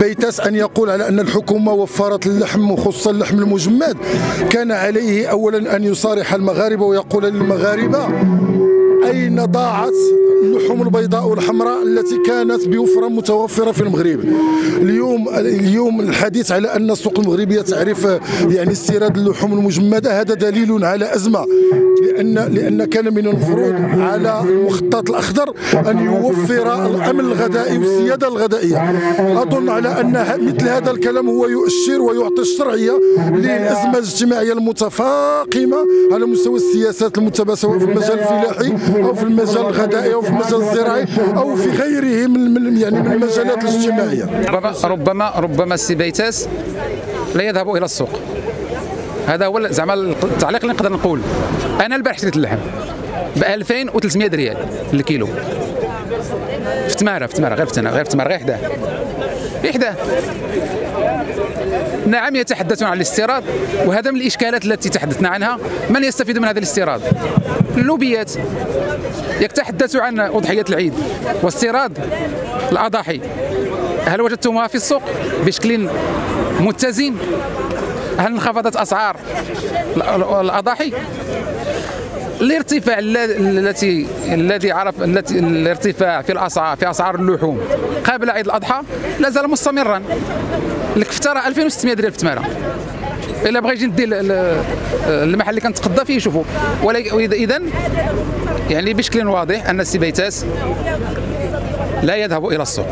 بيتاس أن يقول على أن الحكومة وفرت اللحم وخصوصا اللحم المجمد. كان عليه أولا أن يصارح المغاربة ويقول للمغاربة ضاعت اللحوم البيضاء والحمراء التي كانت بوفرة متوفرة في المغرب. اليوم اليوم الحديث على أن السوق المغربية تعرف يعني استيراد اللحوم المجمدة هذا دليل على أزمة. لأن لأن كان من المفروض على المخطط الأخضر أن يوفر الأمن الغذائي والسيادة الغذائية. أظن على أن مثل هذا الكلام هو يؤشر ويعطي الشرعية للأزمة الاجتماعية المتفاقمة على مستوى السياسات المتبعة سواء في المجال الفلاحي أو في المجال الغذائي أو في المجال الزراعي أو في غيره من يعني من المجالات الاجتماعية. ربما ربما ربما السي بيتاس لا يذهب إلى السوق. هذا هو زعما التعليق اللي نقدر نقول. أنا البارح شريت اللحم ب 2300 ريال الكيلو. في تماره في تمارة غير في تمارة غير في تمارة غير حداه غير حداه نعم يتحدثون عن الاستيراد وهذا من الإشكالات التي تحدثنا عنها. من يستفيد من هذا الاستيراد؟ اللوبيات. يتحدثوا عن أضحية العيد واستيراد الأضاحي. هل وجدتموها في السوق بشكل متزن؟ هل انخفضت أسعار الأضاحي؟ الارتفاع التي الذي عرف التي الارتفاع في الاسعار في أسعار اللحوم قبل عيد الأضحى لا زال مستمرا. الكفتره 2600 ريال في تمارة. إلا بغى يجي ندي المحل اللي كنتقضى فيه يشوفوا إذا يعني بشكل واضح أن السي بيتاس لا يذهب إلى السوق.